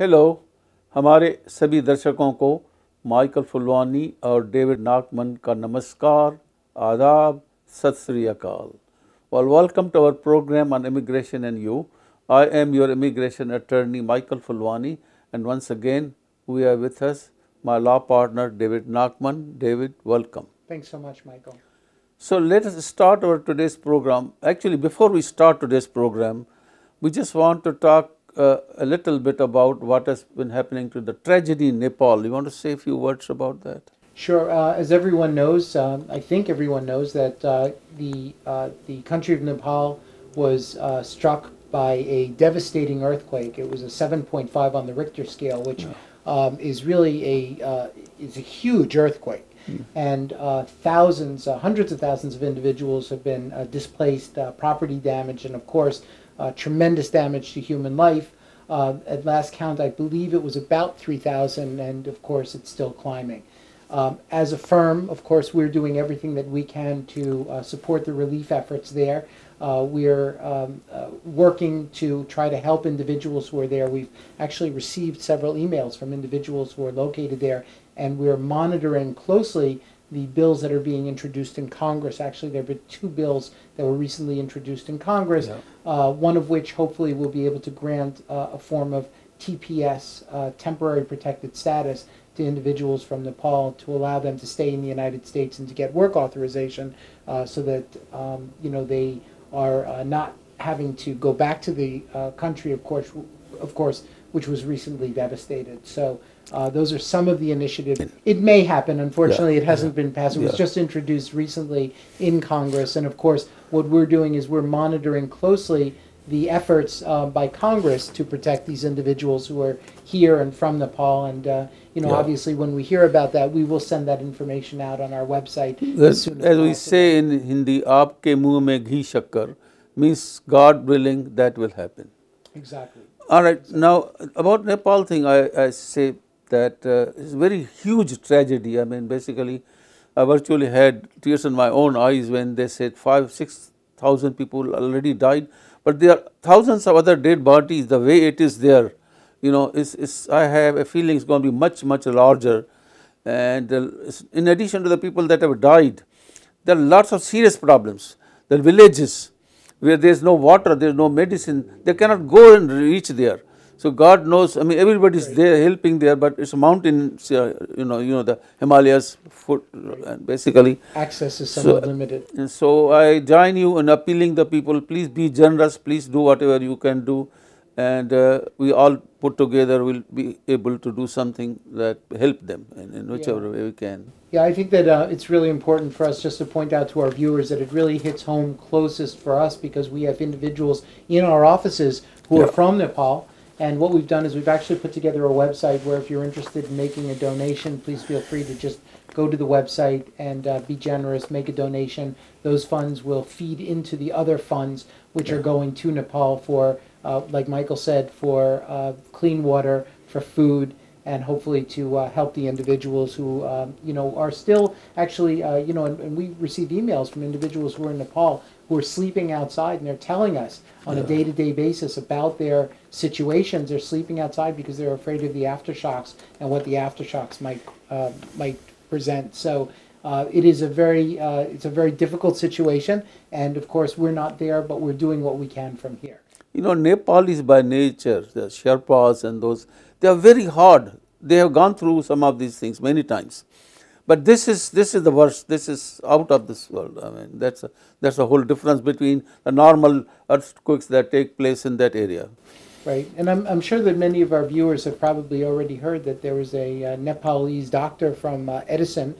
Hello, हमारे सभी दर्शकों को Michael David Nachman. David adab, का नमस्कार well welcome to our program on immigration and you. I am your immigration attorney michael Phulwani and once again we are with us my law partner david nachman david welcome. Thanks so much michael. So let us start our today's program. Actually before we start today's program we just want to talk uh, a little bit about what has been happening to the tragedy in Nepal. You want to say a few words about that? Sure. Uh, as everyone knows, um, I think everyone knows that uh, the uh, the country of Nepal was uh, struck by a devastating earthquake. It was a 7.5 on the Richter scale, which um, is really a uh, is a huge earthquake. And uh, thousands, uh, hundreds of thousands of individuals have been uh, displaced, uh, property damage, and of course, uh, tremendous damage to human life. At last count, I believe it was about 3,000, and of course, it's still climbing. Um, as a firm, of course, we're doing everything that we can to support the relief efforts there. Uh, we're um, uh, working to try to help individuals who are there. We've actually received several emails from individuals who are located there, and we're monitoring closely the bills that are being introduced in Congress. Actually, there have been two bills that were recently introduced in Congress, Yeah. uh, one of which hopefully will be able to grant uh, a form of TPS, uh, temporary protected status, to individuals from Nepal to allow them to stay in the United States and to get work authorization uh, so that um, you know they are uh, not having to go back to the uh, country, of course, of course, which was recently devastated. So. Uh, those are some of the initiatives. It may happen. Unfortunately, it hasn't been passed. It was Yeah. just introduced recently in Congress, and of course, what we're doing is we're monitoring closely the efforts uh, by Congress to protect these individuals who are here and from Nepal. And uh, you know, Yeah. obviously, when we hear about that, we will send that information out on our website as As, soon as, as we possible. say in Hindi, aapke muh mein ghee shakkar means God willing that will happen. Exactly. All right. Now about Nepal thing, I, I say that uh, it's a very huge tragedy. I mean, basically, I virtually had tears in my own eyes when they said five, six thousand people already died, but there are thousands of other dead bodies. The way it is there, you know, is is I have a feeling it's going to be much much larger, and uh, in addition to the people that have died, there are lots of serious problems. The villages where there is no water, there is no medicine, they cannot go and reach there. So God knows. I mean, everybody is there helping there, but it's a mountain. uh, You know, you know the Himalayas foot, and basically. Access is So- limited. And so I join you in appealing the people. Please be generous. Please do whatever you can do, and uh, we all put together will be able to do something that help them in, in whichever way we can. Yeah, I think that uh, it's really important for us just to point out to our viewers that it really hits home closest for us because we have individuals in our offices who are from Nepal. And what we've done is we've actually put together a website where if you're interested in making a donation, please feel free to just go to the website and uh, be generous, make a donation. Those funds will feed into the other funds which are going to Nepal for, uh, like Michael said, for uh, clean water, for food, and hopefully to uh, help the individuals who um, you know are still actually uh, you know and, and we receive emails from individuals who are in Nepal who are sleeping outside and they're telling us on a day-to-day basis about their situations they're sleeping outside because they're afraid of the aftershocks and what the aftershocks might uh, might present so uh, it is a very uh, it's a very difficult situation and of course we're not there but we're doing what we can from here You know, Nepal is by nature, the Sherpas and those, they are very hard. They have gone through some of these things many times. But this is this is the worst. This is out of this world. I mean, that's a, that's a whole difference between the normal earthquakes that take place in that area. Right, and I'm, I'm sure that many of our viewers have probably already heard that there was a uh, Nepalese doctor from uh, Edison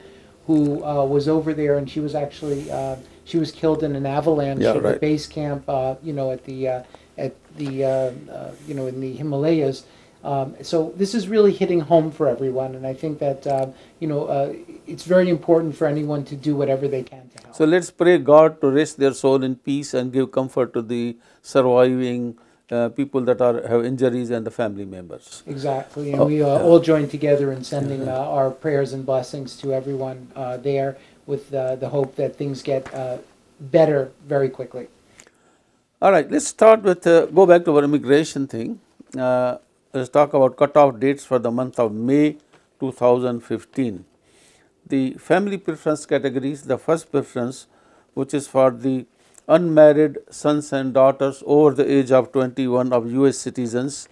who uh, was over there, and she was actually uh, she was killed in an avalanche Yeah, at the base camp, uh, you know, at the uh, at the uh, uh, you know in the Himalayas. Um, so this is really hitting home for everyone, and I think that uh, you know uh, it's very important for anyone to do whatever they can to help. So let's pray God to rest their soul in peace and give comfort to the surviving uh, people that are have injuries and the family members. Exactly, Oh, we uh, yeah. all join together in sending uh, our prayers and blessings to everyone uh, there with uh, the hope that things get uh, better very quickly. All right, let's start with uh, go back to our immigration thing. Uh, let's talk about cutoff dates for the month of May 2015. The family preference categories, the first preference, which is for the unmarried sons and daughters over the age of 21 of US citizens,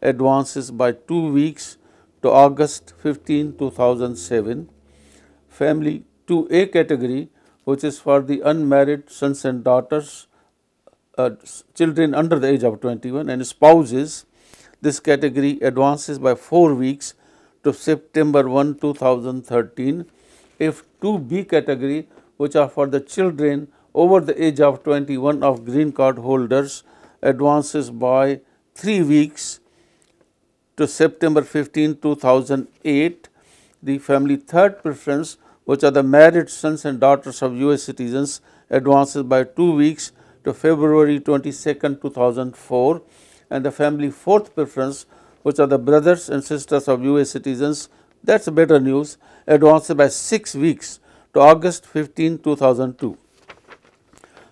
advances by two weeks to August 15, 2007. Family 2A category, which is for the unmarried sons and daughters, uh, children under the age of 21 and spouses, this category advances by 4 weeks to September 1, 2013. If 2B category, which are for the children over the age of 21 of green card holders, advances by 3 weeks to September 15, 2008. The family third preference, which are the married sons and daughters of US citizens, advances by 2 weeks to February 22, 2004. And the family fourth preference, which are the brothers and sisters of US citizens, that is better news, advanced by 6 weeks to August 15, 2002.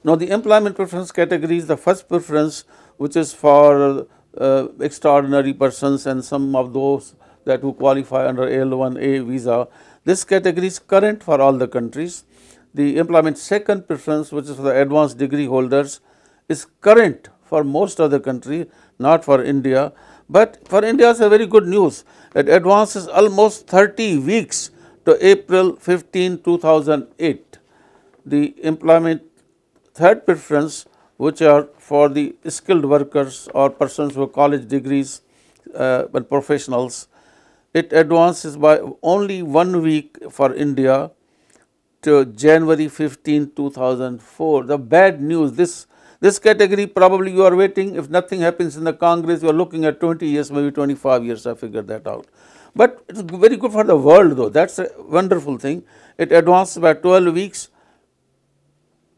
Now, the employment preference categories, the first preference which is for uh, extraordinary persons and some of those that who qualify under L1A visa. This category is current for all the countries. The employment second preference which is for the advanced degree holders is current for most of the country, not for India. But for India it is a very good news. It advances almost 30 weeks to April 15, 2008. The employment third preference which are for the skilled workers or persons with college degrees uh, and professionals, it advances by only one week for India to January 15, 2004. The bad news, this, this category probably you are waiting, if nothing happens in the Congress, you are looking at 20 years, maybe 25 years, I figured that out. But it is very good for the world though, that is a wonderful thing. It advances by 12 weeks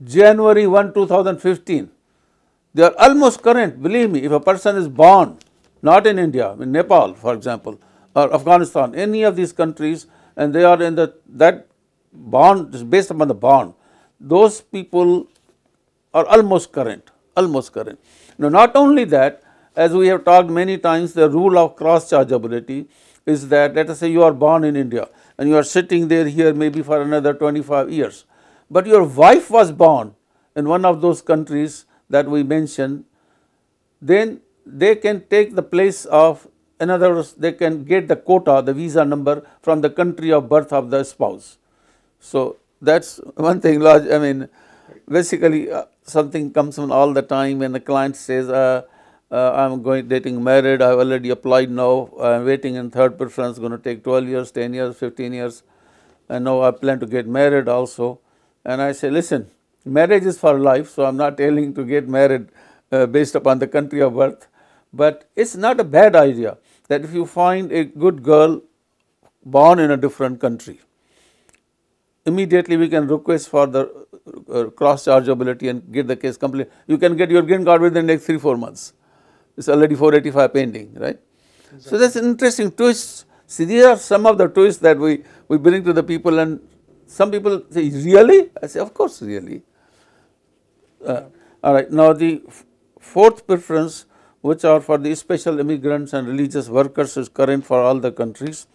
January 1, 2015. They are almost current, believe me, if a person is born not in India, in Nepal for example, or Afghanistan, any of these countries and they are in the, that bond is based upon the bond, those people are almost current, almost current. Now, not only that, as we have talked many times, the rule of cross chargeability is that let us say you are born in India and you are sitting there here maybe for another 25 years but your wife was born in one of those countries that we mentioned, then they can take the place of, in other words, they can get the quota, the visa number from the country of birth of the spouse. So, that is one thing, large I mean, basically uh, something comes on all the time when the client says, uh, uh, I am going dating married, I have already applied now, I am waiting in third preference, going to take 12 years, 10 years, 15 years, and now I plan to get married also. And I say, listen, marriage is for life, so I am not telling to get married uh, based upon the country of birth, but it is not a bad idea that if you find a good girl born in a different country, immediately we can request for the uh, cross chargeability and get the case complete. You can get your green card within the next 3 4 months. It's already 485 pending, right? Exactly. So that's interesting twist. See, these are some of the twists that we, we bring to the people and some people say, really? I say, of course, really. Uh, all right. Now, the fourth preference, which are for the special immigrants and religious workers, is current for all the countries.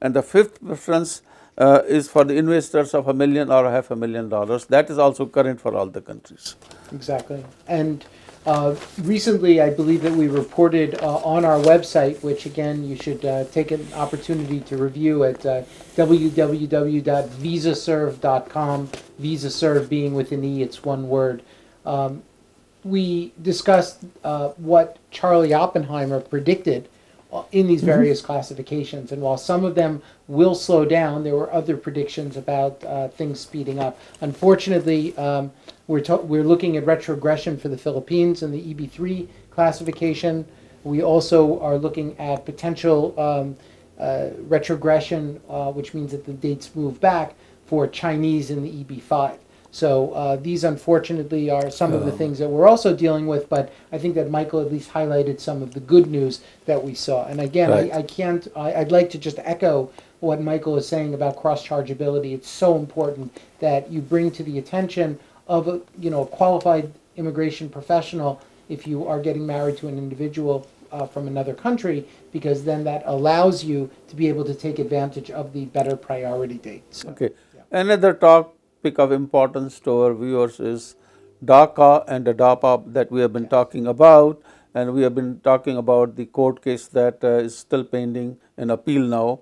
And the fifth preference uh, is for the investors of a million or half a million dollars. That is also current for all the countries. Exactly. And uh, recently, I believe that we reported uh, on our website, which again you should uh, take an opportunity to review at uh, www.visaserve.com. VisaServe being with an E, it's one word. Um, we discussed uh, what Charlie Oppenheimer predicted in these mm-hmm. various mm-hmm. classifications, and while some of them will slow down, there were other predictions about things speeding up. Unfortunately. Um, we're, to, we're looking at retrogression for the Philippines in the EB3 classification. We also are looking at potential um, uh, retrogression, uh, which means that the dates move back for Chinese in the EB5. So uh, these, unfortunately, are some of the things that we're also dealing with. But I think that Michael at least highlighted some of the good news that we saw. And again, right. I, I, can't. I, would like to just echo what Michael is saying about cross chargeability. It's so important that you bring to the attention of a, you know, a qualified immigration professional if you are getting married to an individual uh, from another country because then that allows you to be able to take advantage of the better priority date. So, Okay. Another topic of importance to our viewers is DACA and the DAPA that we have been talking about, and we have been talking about the court case that uh, is still pending in appeal now.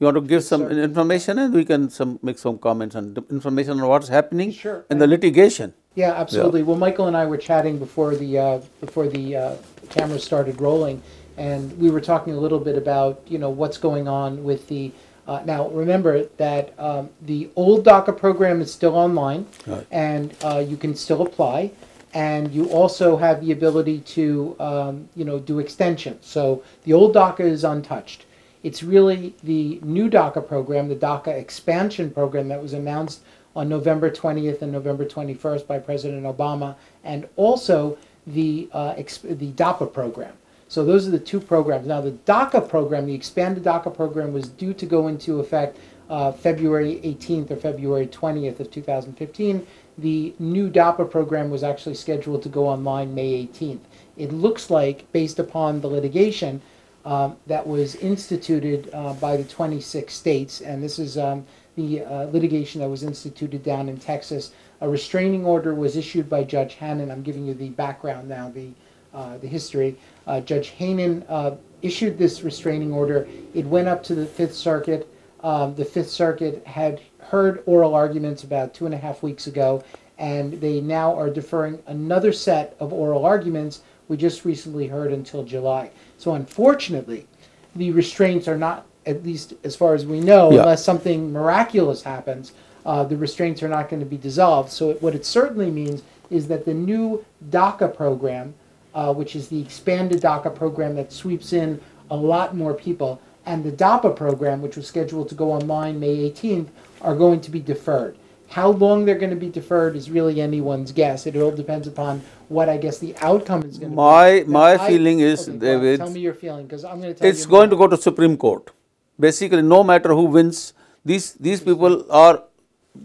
You want to give some information, and we can some make some comments on information on what's happening Sure. in the litigation. Yeah, absolutely. Well, Michael and I were chatting before the uh, before the uh, cameras started rolling, and we were talking a little bit about you know what's going on with the. Uh, now, remember that um, the old DACA program is still online, Right. and uh, you can still apply, and you also have the ability to um, you know do extensions. So the old DACA is untouched. It's really the new DACA program, the DACA expansion program that was announced on November 20th and November 21st by President Obama, and also the uh, the DAPA program. So those are the two programs. Now the DACA program, the expanded DACA program, was due to go into effect uh, February 18th or February 20th of 2015. The new DAPA program was actually scheduled to go online May 18th. It looks like, based upon the litigation, um, that was instituted uh, by the 26 states, and this is um, the uh, litigation that was instituted down in Texas. A restraining order was issued by Judge Hanen. I'm giving you the background now, the uh, the history. Uh, Judge Hanen uh, issued this restraining order. It went up to the Fifth Circuit. Um, the Fifth Circuit had heard oral arguments about two and a half weeks ago, and they now are deferring another set of oral arguments we just recently heard until July. So unfortunately, the restraints are not, at least as far as we know, Yeah. unless something miraculous happens, uh, the restraints are not going to be dissolved. So it, what it certainly means is that the new DACA program, uh, which is the expanded DACA program that sweeps in a lot more people, and the DAPA program, which was scheduled to go online May 18th, are going to be deferred. How long they're going to be deferred is really anyone's guess. It all depends upon what I guess the outcome is going to My- be. my I- feeling is, Okay. David, tell me your feeling because I'm going to tell It's going to go to Supreme Court. Basically, no matter who wins, these these people are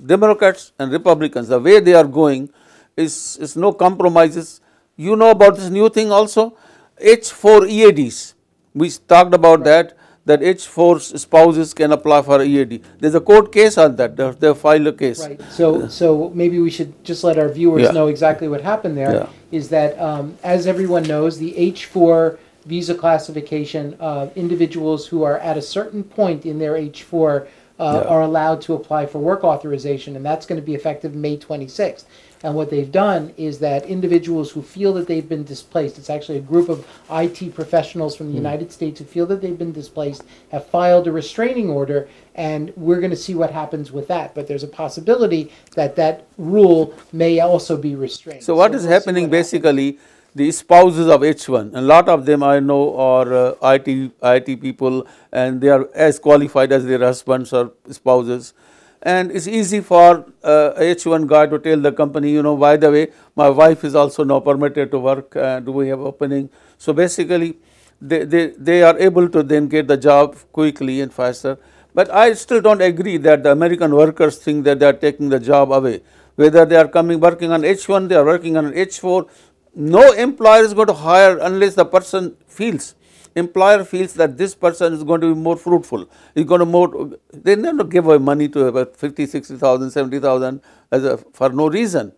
Democrats and Republicans. The way they are going is is no compromises. You know about this new thing also, H4 EADs. We talked about that. That H4 spouses can apply for EAD. There's a court case on that. They they filed a case. Right, so, so maybe we should just let our viewers Yeah. know exactly what happened there. Yeah. Is that, um, as everyone knows, the H4 visa classification, uh, individuals who are at a certain point in their H4 uh, Yeah. are allowed to apply for work authorization, and that's going to be effective May 26th. And what they've done is that individuals who feel that they've been displaced, it's actually a group of IT professionals from the United States who feel that they've been displaced, have filed a restraining order, and we're going to see what happens with that. But there's a possibility that that rule may also be restrained. So what is we'll happening what happens. basically, the spouses of H1, a lot of them I know are uh, IT, IT people and they are as qualified as their husbands or spouses. And it's easy for uh, a H1 guy to tell the company, you know, by the way, my wife is also now permitted to work, uh, do we have opening? So basically, they, they, they are able to then get the job quickly and faster. But I still don't agree that the American workers think that they are taking the job away. Whether they are coming working on H1, they are working on H4. No employer is going to hire unless the person feels. Employer feels that this person is going to be more fruitful. Is going to more. They never give away money to about 50, 60,000, 70,000 as a, for no reason.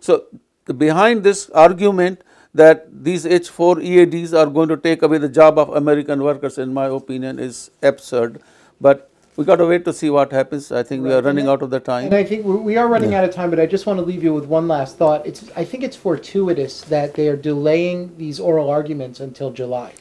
So behind this argument that these H4 EADs are going to take away the job of American workers, in my opinion, is absurd. But we got to wait to see what happens. I think we are running out of the time. And I think we are running out of time, but I just want to leave you with one last thought. It's, I think it's fortuitous that they are delaying these oral arguments until July.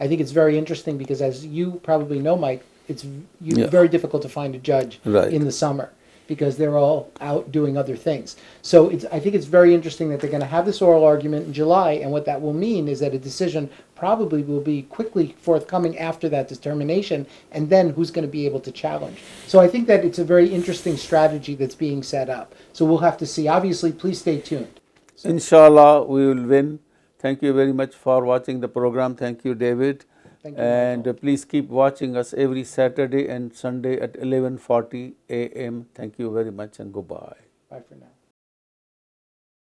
I think it's very interesting because as you probably know, Mike, it's you, Yeah. very difficult to find a judge Right. in the summer because they're all out doing other things. So it's, I think it's very interesting that they're going to have this oral argument in July, and what that will mean is that a decision probably will be quickly forthcoming after that determination, and then who's going to be able to challenge. So I think that it's a very interesting strategy that's being set up. So we'll have to see. Obviously, please stay tuned. Inshallah, we will win. Thank you very much for watching the program. Thank you, David. Thank you, and uh, please keep watching us every Saturday and Sunday at 11:40 a.m. Thank you very much and goodbye. Bye for now.